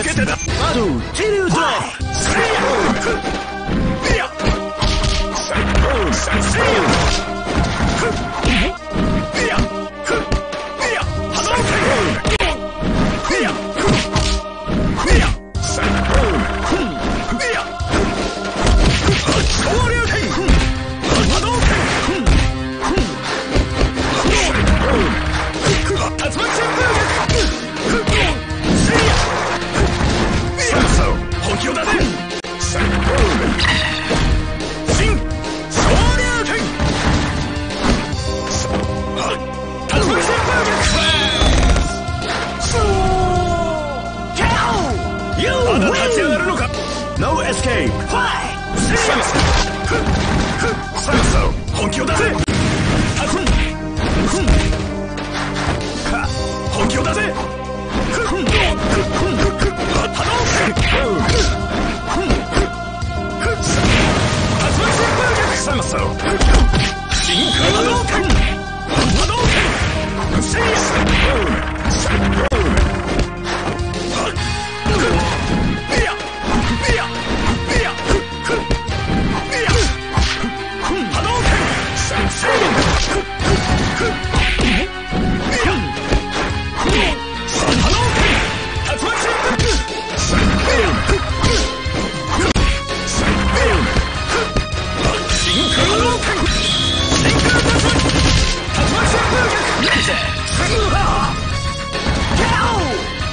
受けてだードラリーフッ。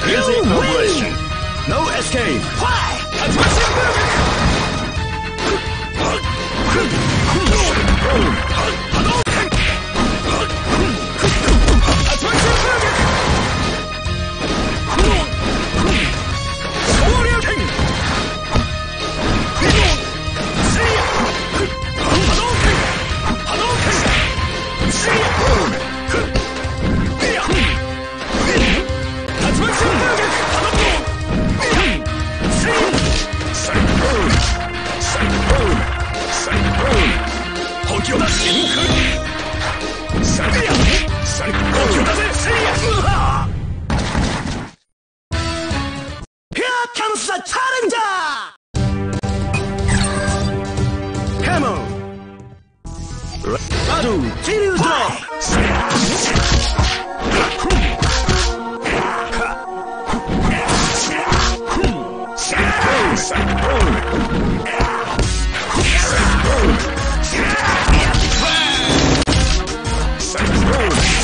Music Corporation. No escape. Why? Attention movement! を出し真空 No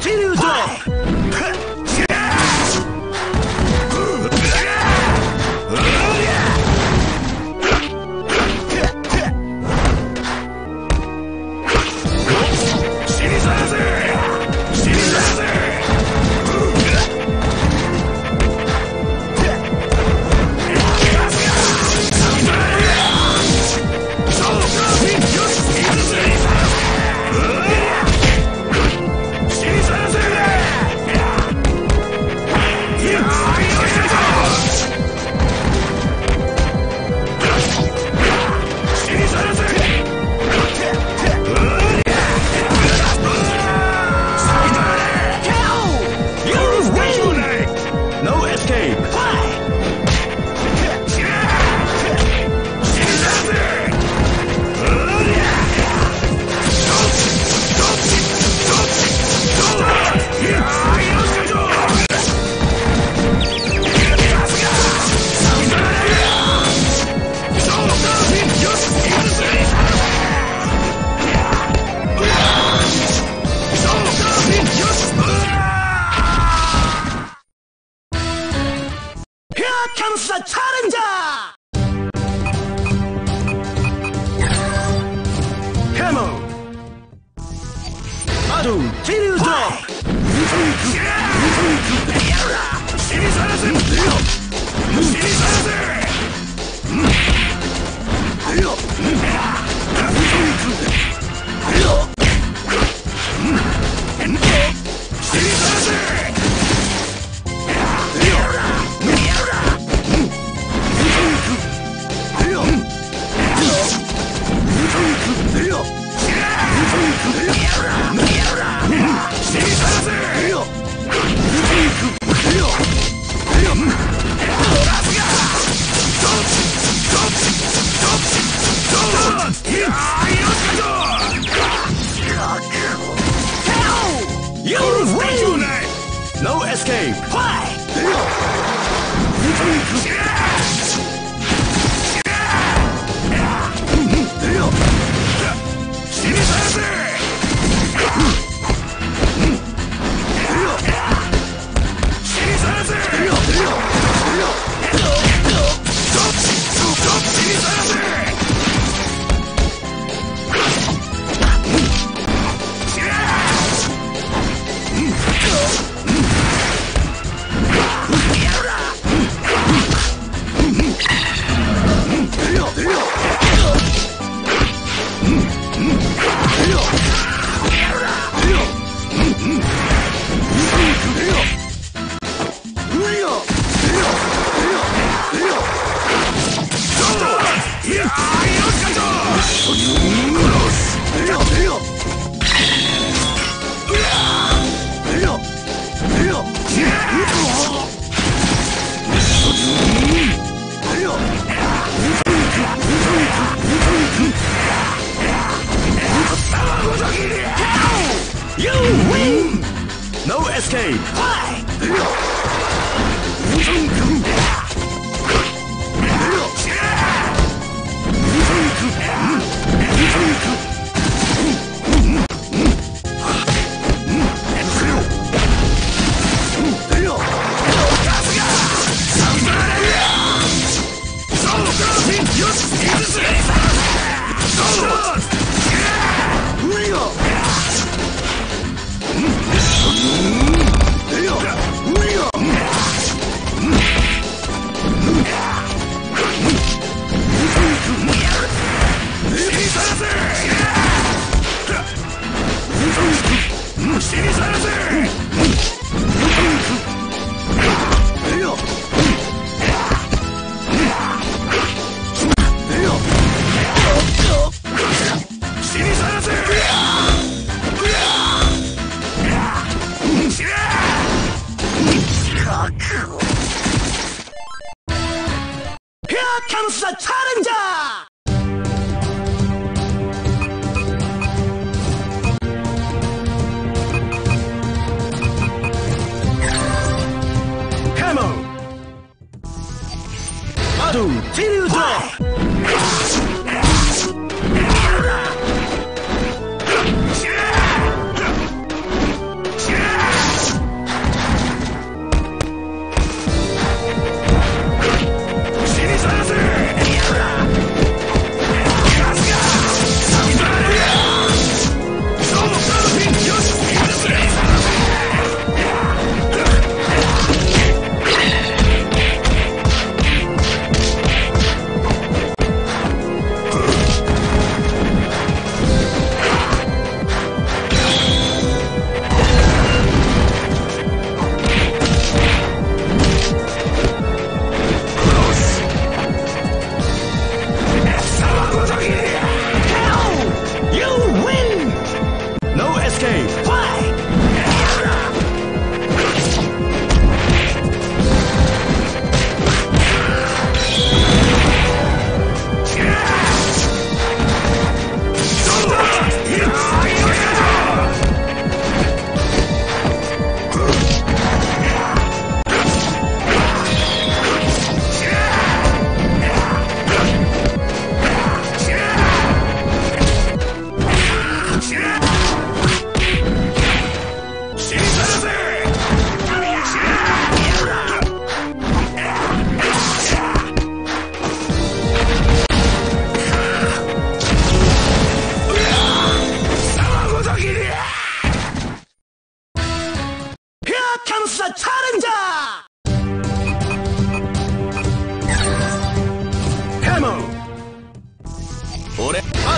Tiruzo! Bye.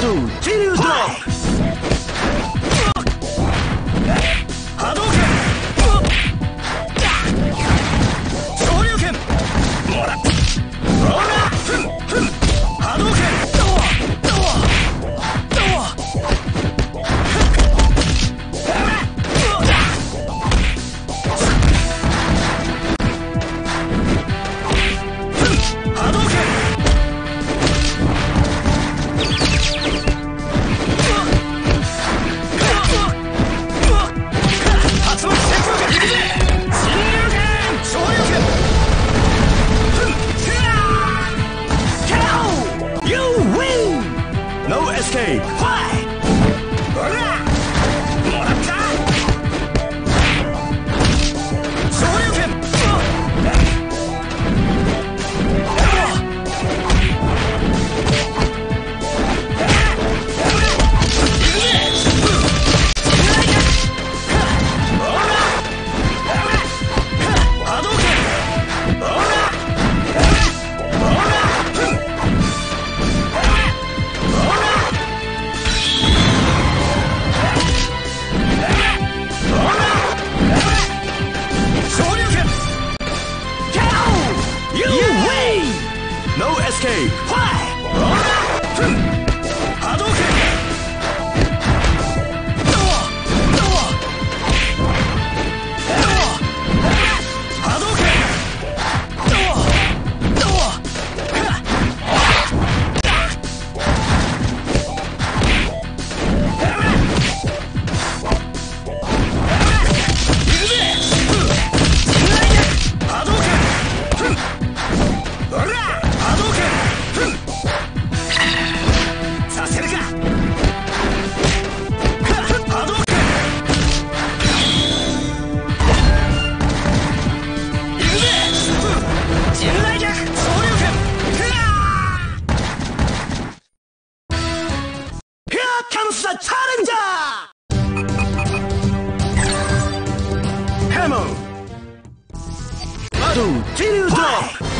two, Battle! Video drop!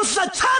comes the time